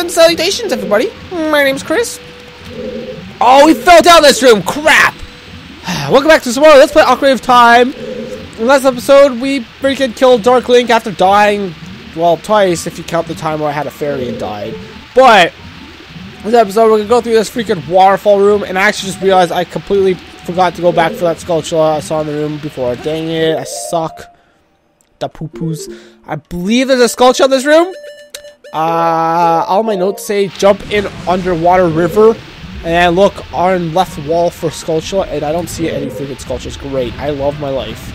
and salutations, everybody. My name's Chris. Oh, we fell down this room. Crap. Welcome back to more Let's Play Ocarina of Time. In last episode, we freaking killed Dark Link after dying, well, twice if you count the time where I had a fairy and died. But, this episode, we're to go through this freaking waterfall room, and I actually just realized I completely forgot to go back for that sculpture I saw in the room before. Dang it, I suck. The poo-poos. I believe there's a sculpture in this room. Uh, all my notes say jump in underwater river. And I look on left wall for Skulltula, and I don't see any freaking Skulltulas. Great. I love my life.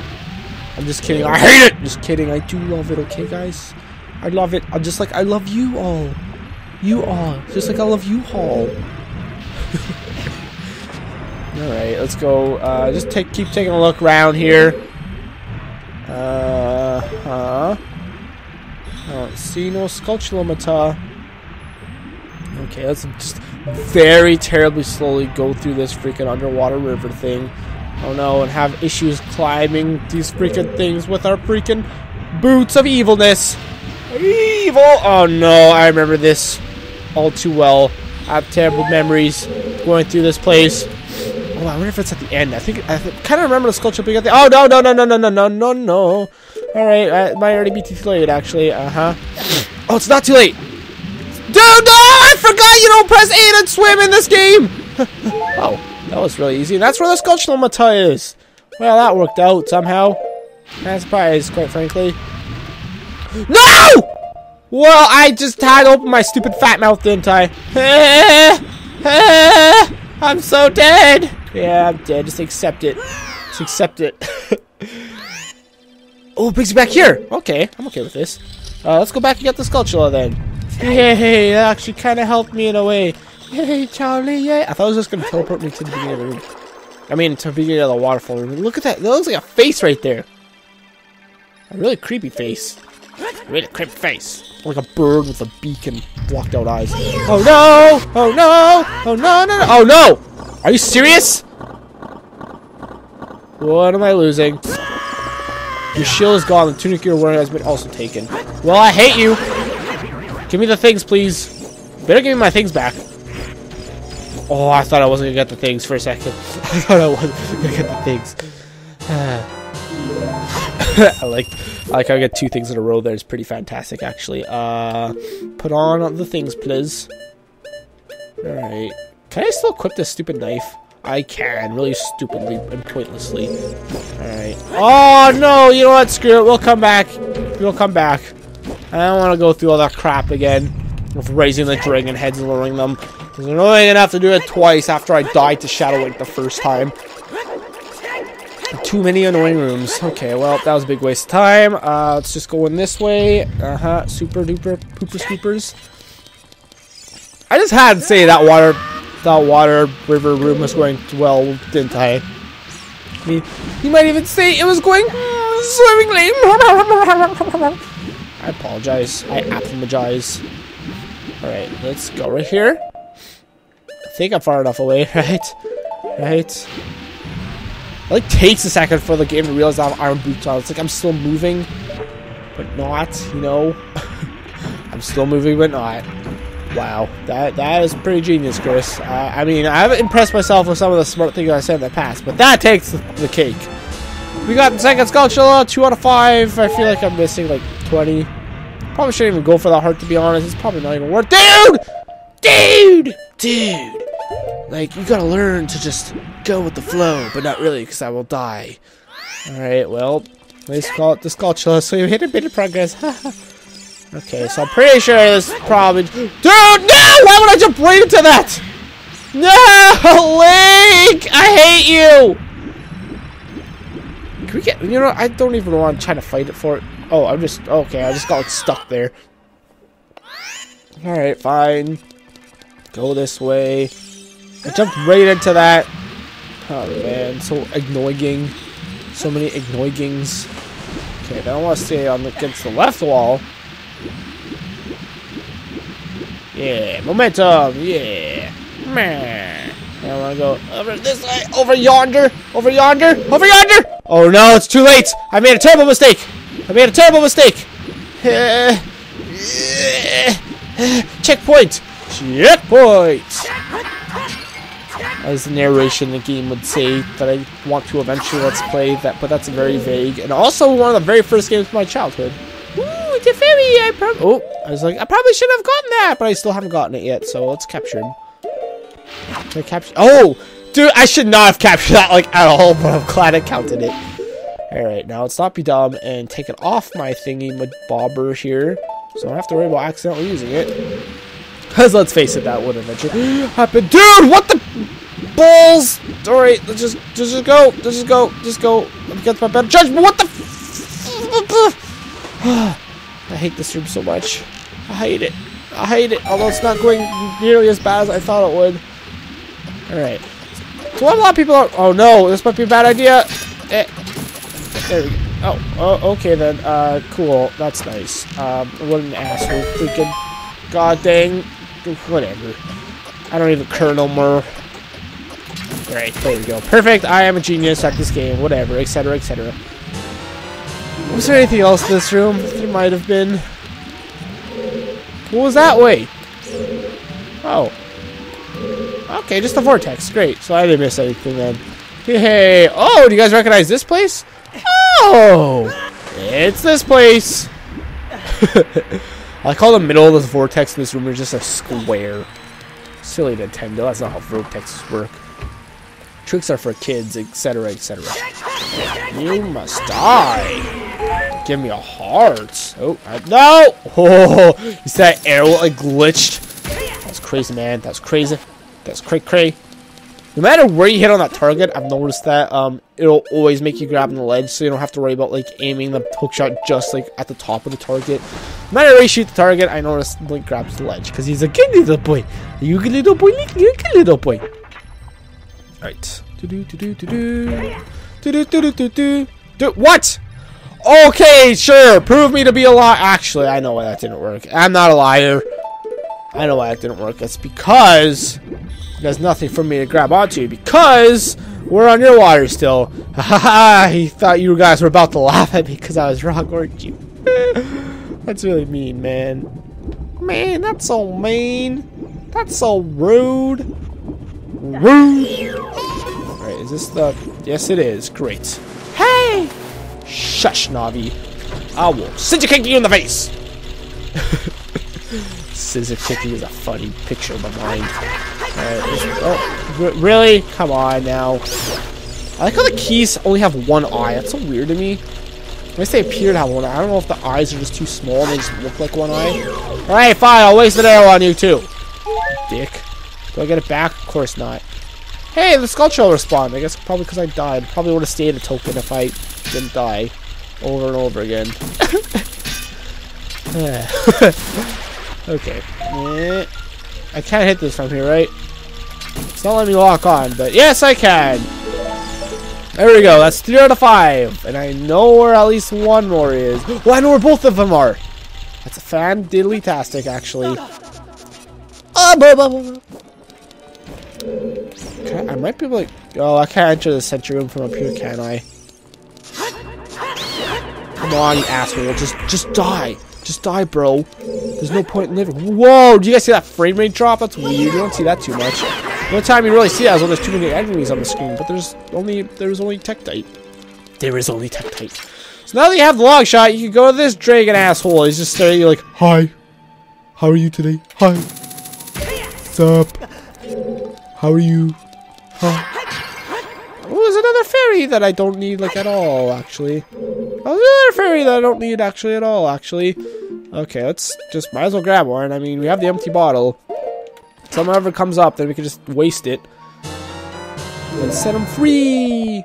I'm just kidding. I hate it! Just kidding. I do love it, okay, guys? I love it. I'm just like, I love you all. You all. Just like I love you all. Alright, let's go. Uh, just take, keep taking a look around here. Uh, huh. I don't see no Skulltulamata. Okay, let's just very terribly slowly go through this freaking underwater river thing. Oh no, and have issues climbing these freaking things with our freaking boots of evilness. Evil! Oh no, I remember this all too well. I have terrible memories going through this place. Oh, I wonder if it's at the end. I think I kind of remember the sculpture being at the. Oh no no no no no no no no! All right, I might already be too late actually. Uh huh. Oh, it's not too late. Dude, no! I forgot you don't press A to swim in this game! oh, that was really easy. And that's where the Skulltula is. Well, that worked out somehow. Not surprised, quite frankly. No! Well, I just had to open my stupid fat mouth, didn't I? I'm so dead! Yeah, I'm dead. Just accept it. Just accept it. oh, brings back here! Okay, I'm okay with this. Uh, let's go back and get the Skulltula then. Yay, that actually kind of helped me in a way. Yay, Charlie, yay. I thought it was just going to teleport me to the beginning of the room. I mean, to the beginning of the waterfall room. Look at that. That looks like a face right there. A really creepy face. Really creepy face. Like a bird with a beak and blocked out eyes. Oh no! Oh no! Oh no, no, no! Oh no! Are you serious? What am I losing? Your shield is gone. The tunic you're wearing has been also taken. Well, I hate you. Give me the things, please. Better give me my things back. Oh, I thought I wasn't gonna get the things for a second. I thought I wasn't gonna get the things. I like, I like how I get two things in a row. There, it's pretty fantastic, actually. Uh, put on the things, please. All right. Can I still equip this stupid knife? I can, really stupidly and pointlessly. All right. Oh no! You know what? Screw it. We'll come back. We'll come back. I don't want to go through all that crap again of raising the dragon heads and lowering them. Because I'm only going to have to do it twice after I died to Shadow Link the first time. Too many annoying rooms. Okay, well, that was a big waste of time. Uh, let's just go in this way. Uh-huh. Super duper pooper scoopers. I just had to say that water that water river room was going well, didn't I? I mean, you might even say it was going swimmingly. I apologize. I apologize. Alright, let's go right here. I think I'm far enough away, right? Right? It like takes a second for the game to realize I'm iron boots on. It's like I'm still moving, but not, you know? I'm still moving, but not. Wow, that that is pretty genius, Chris. Uh, I mean, I haven't impressed myself with some of the smart things I said in the past, but that takes the, the cake. We got the second Skulltula, 2 out of 5. I feel like I'm missing like 20. Probably shouldn't even go for that heart, to be honest. It's probably not even worth Dude! Dude! Dude! Like, you gotta learn to just go with the flow, but not really, because I will die. Alright, well, let's call it the Skulltula, so you hit a bit of progress. okay, so I'm pretty sure this probably... Dude, no! Why would I jump right into that? No! Link! I hate you! Can we get... You know, I don't even want to try to fight it for it. Oh, I'm just... Okay, I just got like, stuck there. Alright, fine. Go this way. I jumped right into that. Oh, man. So annoying. So many annoyings. Okay, I want to stay on against the left wall. Yeah, momentum. Yeah. Man. I want to go over this way, over yonder, over yonder, over yonder. Oh no, it's too late. I made a terrible mistake. I made a terrible mistake. checkpoint! Checkpoint! As the narration the game would say that I want to eventually let's play that, but that's very vague. And also one of the very first games of my childhood. Fairy! I prob- Oh, I was like, I probably should have gotten that, but I still haven't gotten it yet, so let's capture him. Can I capture- Oh! Dude, I should not have captured that, like, at all, but I'm glad I counted it. Alright, now let's not be dumb and take it off my thingy my bobber here. So I don't have to worry about accidentally using it. Because let's face it, that would eventually happen. Dude, what the balls? Alright, let's just, just, just go. Just go. Just go against my better judgment. What the I hate this room so much. I hate it. I hate it. Although it's not going nearly as bad as I thought it would. Alright. So what a lot of people are... Oh no, this might be a bad idea. Eh. There we go. Oh, oh, okay then. Uh, cool. That's nice. Um, what an asshole. Freaking. God dang. Whatever. I don't even care no more. Alright, there we go. Perfect. I am a genius at this game. Whatever, etc., etc. Was there anything else in this room? There might have been. What was that way? Oh. Okay, just the vortex. Great. So I didn't miss anything then. Hey. Oh, do you guys recognize this place? Oh! It's this place! I call the middle of this vortex in this room is just a square. Silly Nintendo, that's not how vortexes work. Tricks are for kids, etc., etc. You must die. Give me a heart. Oh, I, no! Oh, you see that arrow like glitched? That's crazy, man. That's crazy. That's cray cray. No matter where you hit on that target, I've noticed that um, it'll always make you grab on the ledge, so you don't have to worry about like aiming the hook shot just like at the top of the target. No matter where you shoot the target, I notice Link grabs the ledge because he's a good little boy. You good little boy, Link. You good little boy. All right. Do do do do do do do do do do do do. What? Okay, sure. Prove me to be a liar. Actually, I know why that didn't work. I'm not a liar. I know why that didn't work. It's because there's nothing for me to grab onto because we're on your water still. Ha He thought you guys were about to laugh at me because I was wrong, weren't you? that's really mean, man. Man, that's so mean. That's so rude. Rude. Alright, is this the... Yes, it is. Great. Hey! Shush, Navi. I will scissor kick you in the face! scissor kicking is a funny picture of my mind. oh, really? Come on now. I like how the keys only have one eye. That's so weird to me. When I say appear to have one eye, I don't know if the eyes are just too small and they just look like one eye. Alright, fine. I'll waste an arrow on you too. Dick. Do I get it back? Of course not. Hey, the skull shell respawned. I guess probably because I died. Probably would have stayed a token if I didn't die over and over again. okay. Eh. I can't hit this from here, right? It's not letting me lock on, but yes, I can. There we go. That's three out of five, and I know where at least one more is. Oh, I know where both of them are. That's a fan diddly tastic, actually. Oh, blah, blah, blah. I, I might be able to. Oh, I can't enter the sentry room from up here, can I? Come on, you asshole! Just, just die. Just die, bro. There's no point in living. Whoa! Do you guys see that frame rate drop? That's weird. You don't see that too much. The only time you really see that is when there's too many enemies on the screen. But there's only there's only Tektite. There is only Tektite. So now that you have the long shot, you can go to this dragon asshole. He's just staring at you like, Hi. How are you today? Hi. What's up? How are you? Oh, there's another fairy that I don't need, like, at all, actually. Oh, there's fairy that I don't need, actually, at all, actually. Okay, let's just, might as well grab one. I mean, we have the empty bottle. If someone ever comes up, then we can just waste it. And set them free!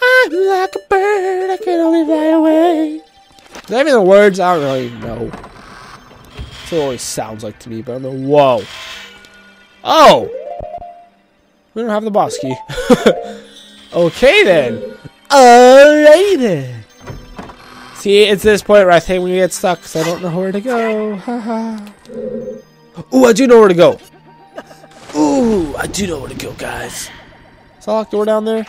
I'm like a bird, I can only fly away. Is that even the words? I don't really know. That's what it always sounds like to me, but I don't. Whoa. Oh! We don't have the boss key. okay then. Alright then. See, it's this point where I think we get stuck because I don't know where to go. Ooh, I do know where to go. Ooh, I do know where to go, guys. Is that locked door down there?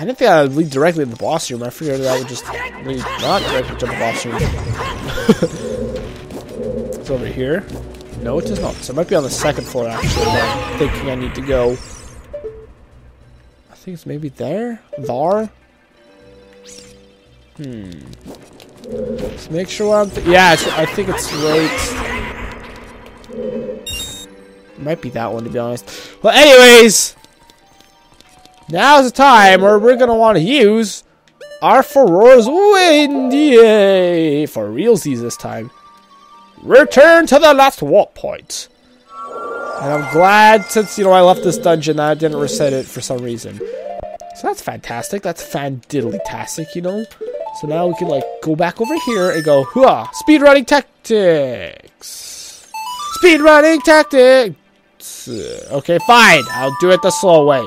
I didn't think I would lead directly to the boss room. I figured that I would just lead not directly to the boss room. It's over here. No, it is not. So it might be on the second floor, actually, I'm thinking I need to go. I think it's maybe there? There? Hmm. Let's make sure I'm... Yeah, I think it's right... Might be that one, to be honest. Well, anyways... Now's the time where we're to want to use our Farore's Wind, yay! For realsies this time. Return to the last warp point. And I'm glad, since, you know, I left this dungeon, that I didn't reset it for some reason. So that's fantastic. That's fan-diddly-tastic, you know? So now we can, like, go back over here and go, hooah! Speedrunning tactics! Speedrunning tactics! Okay, fine. I'll do it the slow way.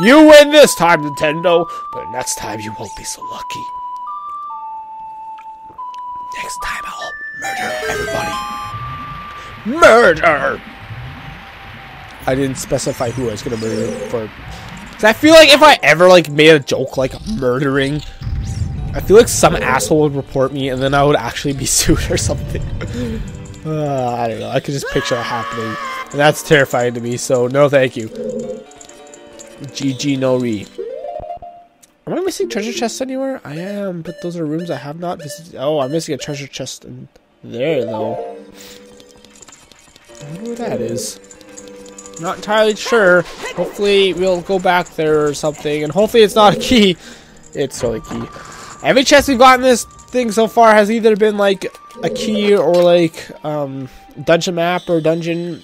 You win this time, Nintendo, but next time you won't be so lucky. Next time I'll murder everybody. Murder! I didn't specify who I was gonna murder for. Cause I feel like if I ever like made a joke like murdering, I feel like some asshole would report me and then I would actually be sued or something. Uh, I don't know. I could just picture it happening. And that's terrifying to me, so no thank you. GG no re. Am I missing treasure chests anywhere? I am, but those are rooms I have not visited. Oh, I'm missing a treasure chest in there, though. I wonder where that is. Not entirely sure. Hopefully we'll go back there or something, and hopefully it's not a key. It's totally a key. Every chest we've gotten this thing so far has either been like a key or like um, dungeon map or dungeon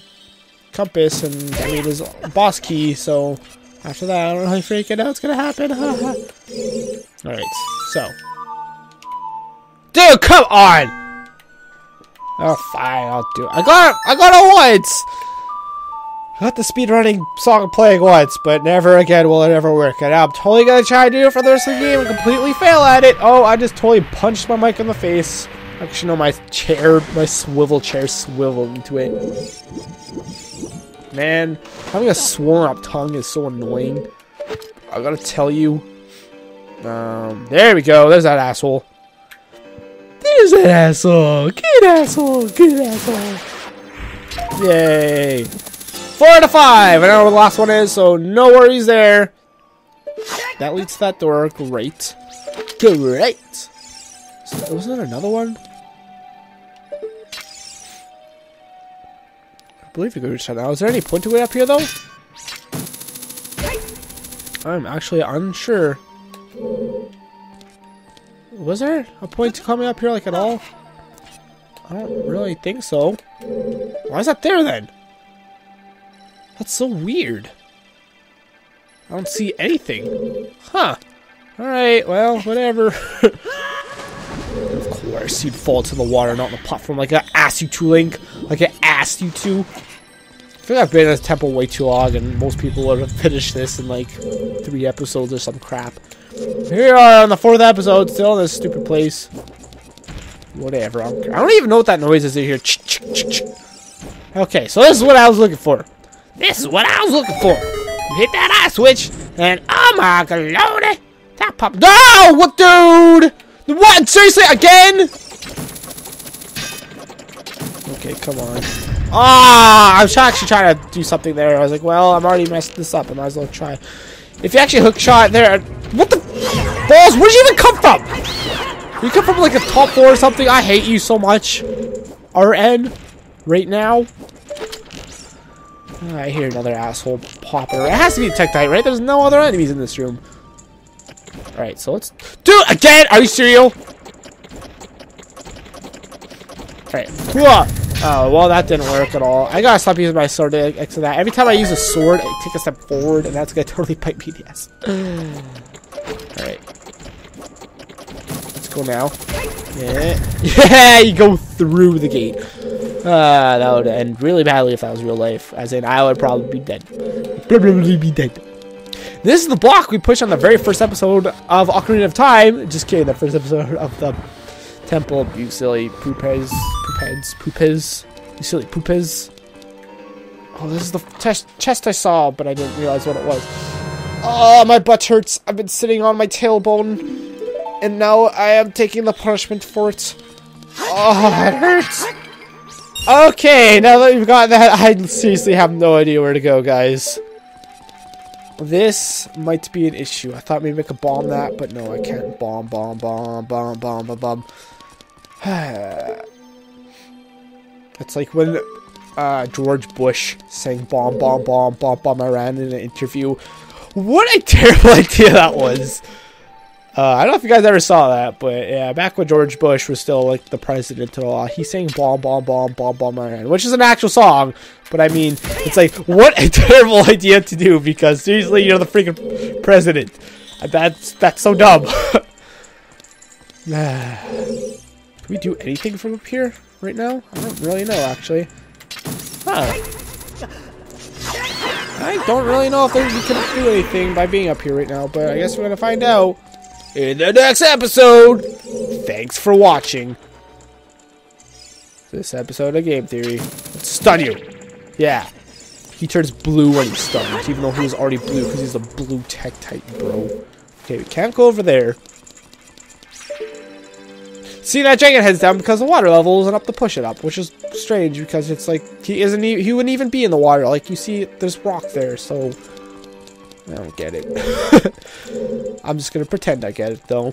compass, and I mean there's a boss key, so after that, I don't really freaking know what's gonna happen. Alright, so. Dude, come on! Oh, fine, I'll do it. I got! I got it once! Got the speedrunning song playing once, but never again will it ever work. And I'm totally gonna try to do it for the rest of the game and completely fail at it. Oh, I just totally punched my mic in the face. Actually, no, my chair, my swivel chair swiveled into it. Man, having a swollen up tongue is so annoying. I gotta tell you. Um, there we go. There's that asshole. There's that asshole. Good asshole. Good asshole. Yay. Four to five. I don't know where the last one is, so no worries there. That leads to that door. Great. Great. So, was there another one? I believe we go reach that now. Is there any point to it up here, though? I'm actually unsure. Was there a point to coming up here, like, at all? I don't really think so. Why is that there, then? That's so weird. I don't see anything. Huh. Alright, well, whatever. of course, you'd fall to the water, not on the platform like I asked you to, Link. Like I asked you to. I feel like I've been in this temple way too long, and most people would have finished this in like three episodes or some crap. Here we are on the fourth episode, still in this stupid place. Whatever. I don't, I don't even know what that noise is in here. Okay, so this is what I was looking for. This is what I was looking for. hit that eye switch, and oh my god, that pop. No, what, dude? What? Seriously, again? Okay, come on. Ah, I was actually trying to do something there. I was like, well, I'm already messed this up. I might as well try. If you actually hook shot there, what the balls? Where'd you even come from? You come from like a top floor or something? I hate you so much. RN, right now. I hear another asshole popping. It has to be Tektite, right? There's no other enemies in this room. Alright, so let's... Dude, again? Are you serial? Alright. Oh, well, that didn't work at all. I gotta stop using my sword to that. Every time I use a sword, I take a step forward, and that's gonna totally bite ass. Alright. Go now. Yeah. Yeah, you go through the gate. Uh, that would end really badly if that was real life. As in, I would probably be dead. Probably be dead. This is the block we pushed on the very first episode of Ocarina of Time. Just kidding, the first episode of the Temple, you silly poopes, poopheads, poopes, you silly poopes. Oh, this is the test chest I saw, but I didn't realize what it was. Oh, my butt hurts. I've been sitting on my tailbone, and now I am taking the punishment for it. Oh, it hurts. Okay, now that we've got that, I seriously have no idea where to go, guys. This might be an issue. I thought maybe I could bomb that, but no, I can't. Bomb, bomb, bomb, bomb, bomb, bomb, bomb. it's like when uh, George Bush sang bomb, bomb, bomb, bomb, bomb Iran in an interview. What a terrible idea that was. Uh, I don't know if you guys ever saw that, but yeah, back when George Bush was still like the president and all, he sang "Bomb Bomb Bomb Bomb Bomb Iran," which is an actual song. But I mean, it's like what a terrible idea to do because seriously, you're the freaking president. That's that's so dumb. Can we do anything from up here right now? I don't really know actually. Huh. I don't really know if we can do anything by being up here right now, but I guess we're gonna find out in the next episode. Thanks for watching this episode of Game Theory. Stun you. Yeah. He turns blue when he's stunned, even though he was already blue because he's a blue tech titan, bro. Okay, we can't go over there. See that Dragon heads down because the water level isn't up to push it up, which is strange because it's like he isn't e he wouldn't even be in the water. Like you see, there's rock there, so I don't get it. I'm just gonna pretend I get it though.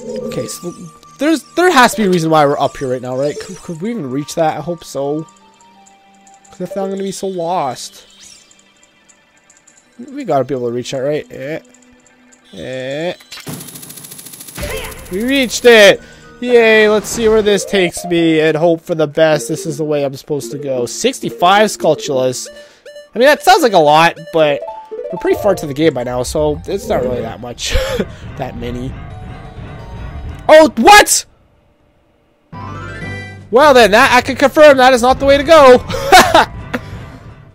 Okay, so there's there has to be a reason why we're up here right now, right? Could, could we even reach that? I hope so. Because if not, I'm gonna be so lost. We gotta be able to reach that, right? Eh. Eh. We reached it! Yay, let's see where this takes me and hope for the best. This is the way I'm supposed to go. 65 Skulltulas. I mean, that sounds like a lot, but we're pretty far to the game by now, so it's not really that much. that many. Oh, what? Well then, that I can confirm that is not the way to go.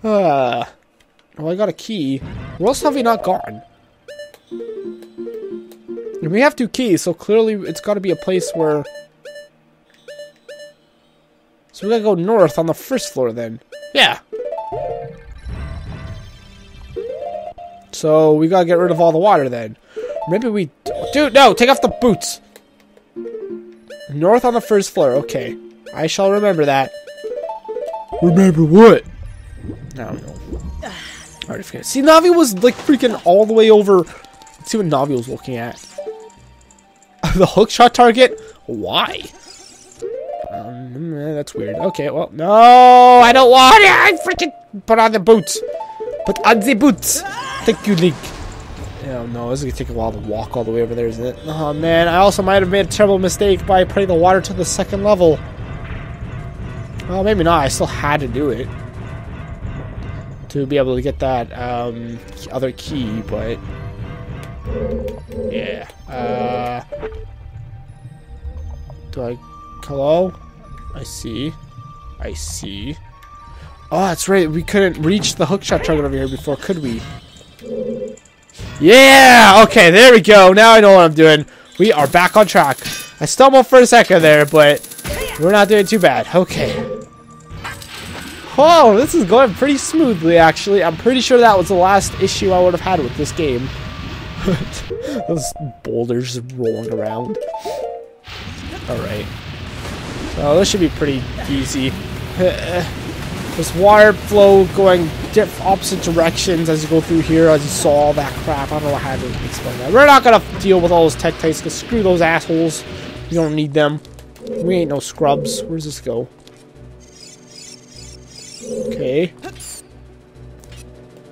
uh, well, I got a key. Where else have we not gone? And we have two keys, so clearly it's got to be a place where... So we gotta go north on the first floor then. Yeah. So we gotta get rid of all the water then. Maybe we... Dude, no! Take off the boots! North on the first floor, okay. I shall remember that. Remember what? Know. I already forget. See, Navi was like freaking all the way over. Let's see what Navi was looking at. the hookshot target? Why? Um, eh, that's weird. Okay, well, no, I don't want it. I freaking put on the boots. Put on the boots. Thank you, Link. Oh no, this is gonna take a while to walk all the way over there, isn't it? Oh man, I also might have made a terrible mistake by putting the water to the second level. Well, maybe not. I still had to do it to be able to get that um, other key, but yeah. Uh, do I? Hello? I see. I see. Oh, that's right. We couldn't reach the hookshot target over here before, could we? Yeah! Okay, there we go. Now I know what I'm doing. We are back on track. I stumbled for a second there, but we're not doing too bad. Okay. Oh, this is going pretty smoothly, actually. I'm pretty sure that was the last issue I would have had with this game. Those boulders rolling around. Alright. So this should be pretty easy. this water flow going opposite directions as you go through here, as you saw all that crap. I don't know how to explain that. We're not gonna deal with all those Tektites, because screw those assholes. We don't need them. We ain't no scrubs. Where's this go? Okay. What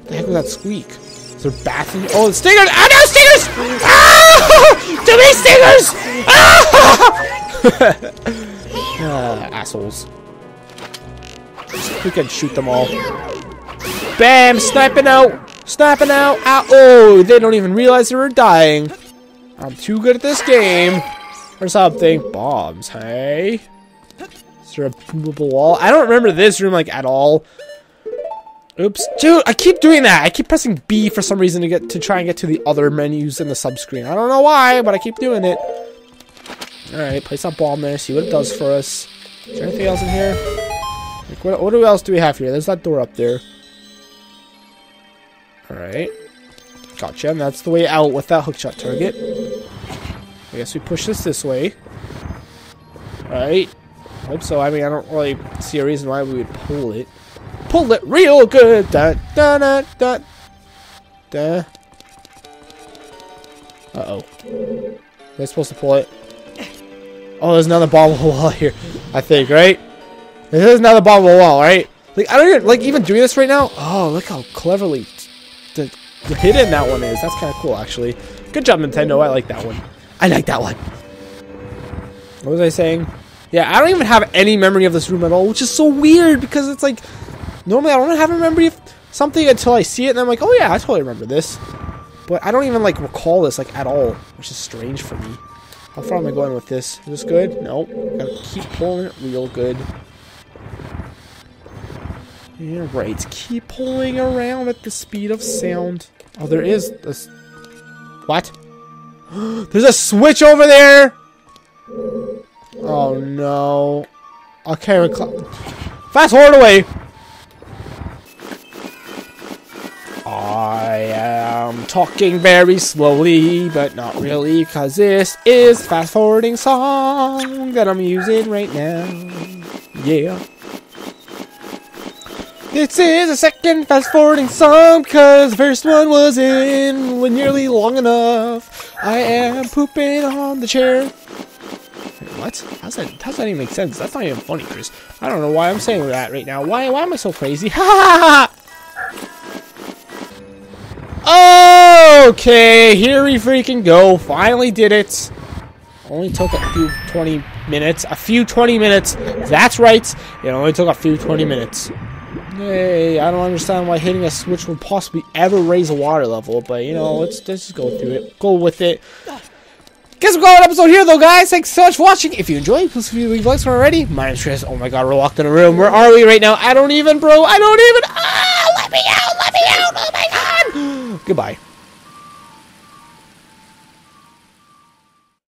the heck was that squeak? Is there bats in here? Oh, the stingers! Ah, no, stingers! Ah! Too many stingers! Ah! ah, assholes. We can shoot them all. Bam! Sniping out! Sniping out! Ow! Oh, they don't even realize they were dying. I'm too good at this game. Or something. Bombs, hey? Is there a movable wall? I don't remember this room, like, at all. Oops. Dude, I keep doing that. I keep pressing B for some reason to get to try and get to the other menus in the subscreen. I don't know why, but I keep doing it. Alright, place that bomb there, see what it does for us. Is there anything else in here? Like, what, what else do we have here? There's that door up there. Alright. Gotcha, and that's the way out with that hookshot target. I guess we push this this way. Alright. hope so. I mean, I don't really see a reason why we would pull it. Pull it real good. Da da da da. Da. Uh oh. Am I supposed to pull it? Oh, there's another bomb wall here. I think, right? There's another bomb on the wall, right? Like I don't even like even doing this right now. Oh, look how cleverly the, the hidden that one is. That's kind of cool, actually. Good job, Nintendo. I like that one. I like that one. What was I saying? Yeah, I don't even have any memory of this room at all, which is so weird because it's like normally I don't have a memory of something until I see it and I'm like, oh yeah, I totally remember this. But I don't even like recall this like at all, which is strange for me. How far am I going with this? Is this good? No. Gotta keep pulling it real good. Yeah, right. Keep pulling around at the speed of sound. Oh, there is this. What? There's a switch over there! Oh no. Okay, fast forward away. I am talking very slowly, but not really, because this is fast forwarding song that I'm using right now. Yeah. This is a second fast forwarding song because the first one was in nearly long enough. I am pooping on the chair. What? How's that? How's that even make sense? That's not even funny, Chris. I don't know why I'm saying that right now. Why? Why am I so crazy? Ha Okay, here we freaking go. Finally did it. Only took a few 20 minutes. A few 20 minutes. That's right. It only took a few 20 minutes. Hey, I don't understand why hitting a switch would possibly ever raise a water level, but you know, let's, let's just go through it. Go with it. Guess we're going episode here though, guys. Thanks so much for watching. If you enjoyed, please leave likes from already. My name's Chris. Oh my god, we're locked in a room. Where are we right now? I don't even, bro. I don't even. Ah, let me out. Let me out. Oh my god. Goodbye.